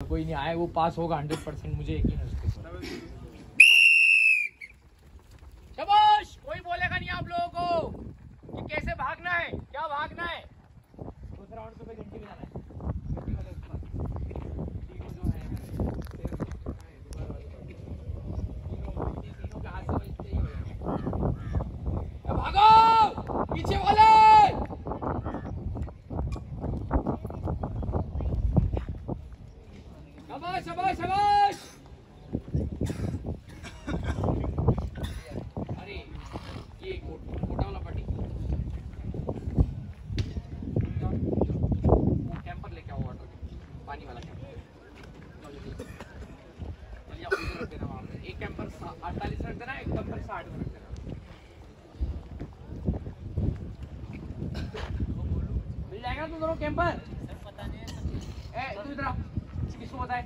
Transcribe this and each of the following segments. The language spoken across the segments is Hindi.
कोई नहीं आए वो पास होगा हंड्रेड परसेंट मुझे यकीन है ऊपर। कोई बोलेगा नहीं आप लोगों को। कि कैसे भागना है? क्या भागना है? दूसरा राउंड पे घंटी बजाना है घंटी वाले ऊपर। तीनों जो है, तीनों- तीनों के हाथ से बजते ही होगा। अब भागो पीछे वाले शाबाश शाबाश शाबाश अरे ये मोट- मोटा वाला पट्टी वो कैंपर लेके आओ वाटर पानी वाला कैंपर जाओ जल्दी। जल्दी आओ, इधर रख देना वहाँ पे। एक कैंपर अड़तालीस रख देना एक कैंपर साठ में रख देना मिल जाएगा तुम दोनों कैंपर ए तू इधर किसको पता है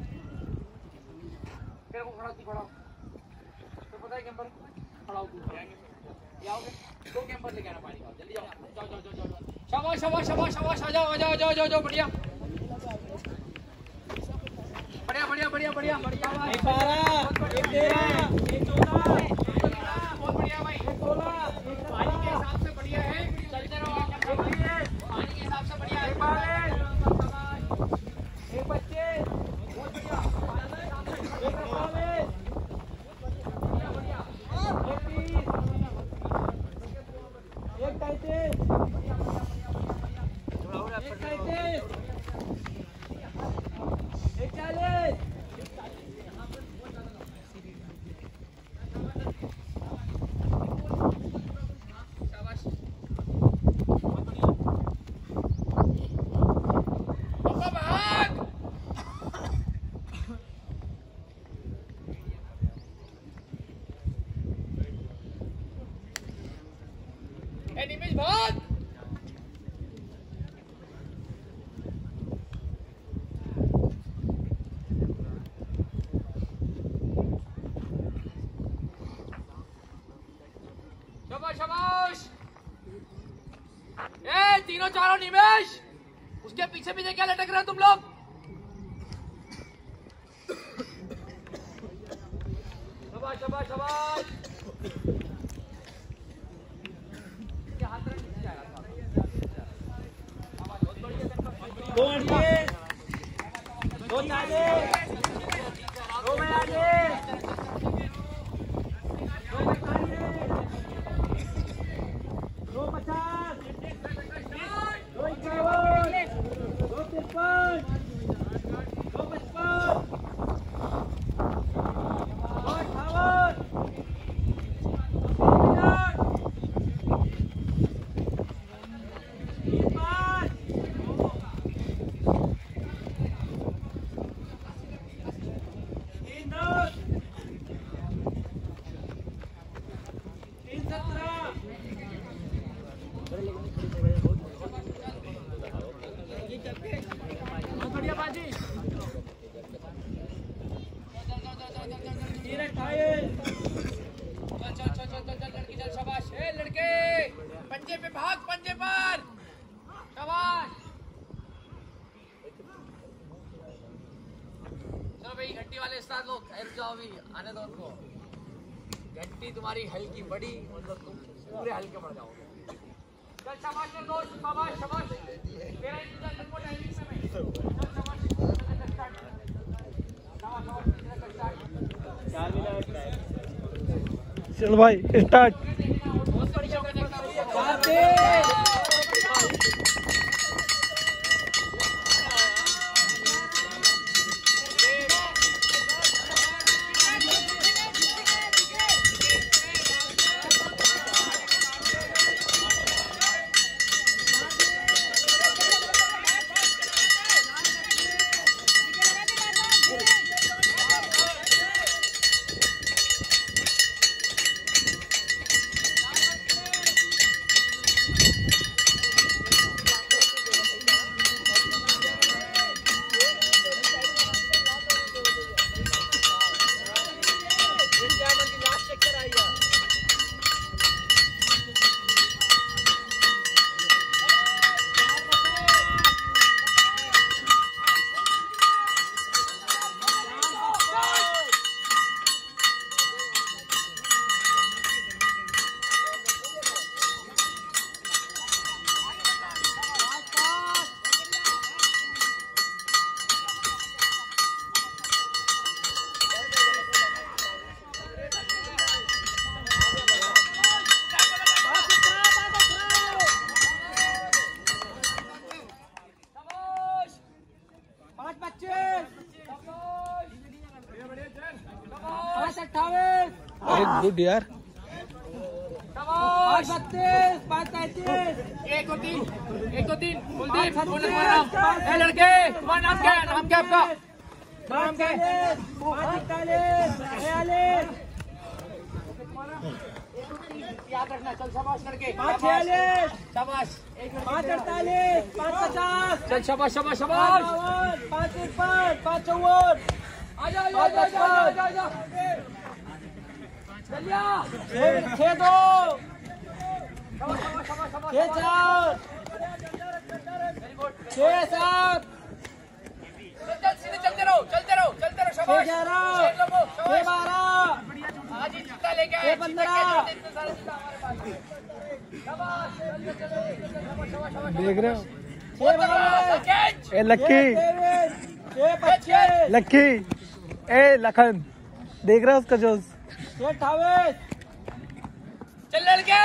तेरे को खड़ा तू खड़ा। तो पता है कैंपर खड़ा हो तू। आओगे? दो कैंपर लेके आना पानी का। जल्दी जाओ। जाओ जाओ जाओ जाओ शाबाश शाबाश शाबाश शाबाश आ जाओ आ जाओ जाओ जाओ जाओ बढ़िया। बढ़िया बढ़िया बढ़िया बढ़िया बढ़िया एक बारह एक तेरह एक चौदह बहुत बढ़िया भाई पानी के हिसाब से बढ़िया है चलते रहो आप पानी के हिसाब से बढ़िया है एक पच्चीस बहुत बढ़िया एक अड़तालीस एक तीस एक पैंतीस पापा भाग ए, तीनों चारों निमेश। उसके पीछे पीछे क्या लटक रहे हो तुम लोग? दो दो दो पैंतालीस दो पचास दो इक्यावन दो तिरपन दो पचपन दो अट्ठावन तीन हज़ार तीन पाँच तीन दस तीन सत्रह बहुत बढ़िया बाजी तीन अट्ठाईस चल चल चल चल चल चल लड़की चल शाबाश ए लड़के पंजे पे भाग पंजे पर शाबाश घंटी वाले लोग जाओ अभी आने दो उनको। घंटी तुम्हारी हल्की बड़ी मतलब तुम पूरे हल्के पड़ जाओगे। चल शाबाश शाबाश शाबाश। तेरा इंतज़ार टाइमिंग में। शाबाश। चल भाई स्टार्ट बहुत बढ़िया हो गया देखना चार तेज शाबाश अट्ठाईस अरे गुड यार। पाँच बत्तीस पाँच तैतीस एक और तीन एक और तीन। कुलदीप लड़के तुम्हारा नाम क्या है? नाम क्या आपका? नाम क्या है? याद रखना चल शाबाश लड़के पाँच छियालीस। शाबाश। पाँच अड़तालीस पाँच पचास। चल शाबाश शाबाश शाबाश। पाँच तिरपन पाँच चौवन। आजा चलिया छः छः दो छः चार छः सात चल चल सीधे चलते रहो चलते रहो चलते रहो छः ग्यारह? छह लोगों, छः शाबाश बारह? आज ही जूता लेके आए पंद्रह। इतने सारे जूता हमारे पास शाबाश चल चल चल चल शाबाश शाबाश शाबाश देख रहे हो ए लक्की लक्की। ए लखन। देख रहा है उसका जोश? चल लड़के।